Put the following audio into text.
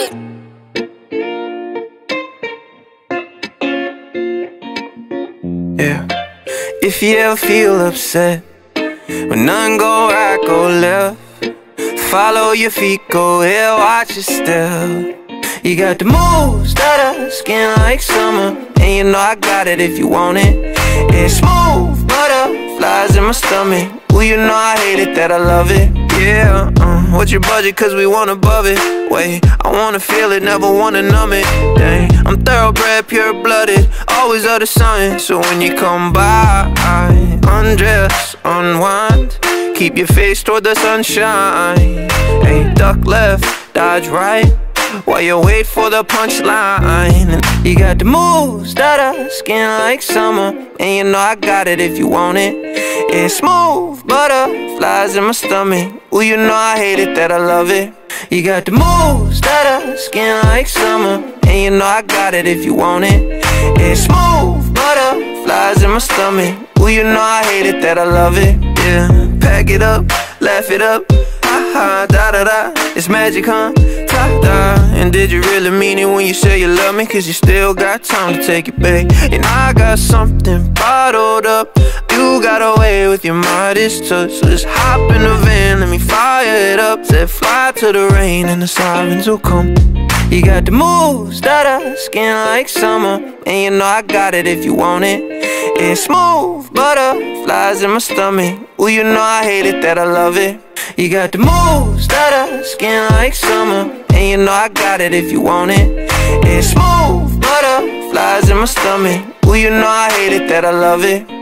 it. Yeah. If you ever feel upset, when none go right, go left. Follow your feet, go here, watch your step. You got the moves that are skin like summer, and you know I got it if you want it. It's smooth butterflies in my stomach. Well, you know I hate it that I love it. Yeah, uh, what's your budget? Cause we want above it. Wait, I wanna feel it, never wanna numb it. Dang, I'm thoroughbred, pure blooded, always of the sun. So when you come by, I undress, unwind. Keep your face toward the sunshine. Hey, duck left, dodge right. While you wait for the punchline You got the moves that are skin like summer And you know I got it if you want it It's smooth, butterflies in my stomach Well you know I hate it that I love it You got the moves that are skin like summer. And you know I got it if you want it. It's smooth, butterflies in my stomach. Well you know I hate it that I love it. Yeah, pack it up, laugh it up. Ha ha, da da da, it's magic huh? And did you really mean it when you say you love me? Cause you still got time to take it back. And I got something bottled up. You got away with your modest touch. Just hop in the van, let me fire it up. Set fly to the rain and the sirens will come. You got the moves that are skin like summer. And you know I got it if you want it. It's smooth, butterflies in my stomach. Well you know I hate it that I love it. You got the moves that are skin like summer. And you know I got it if you want it. It's smooth, butterflies in my stomach. Well, you know I hate it that I love it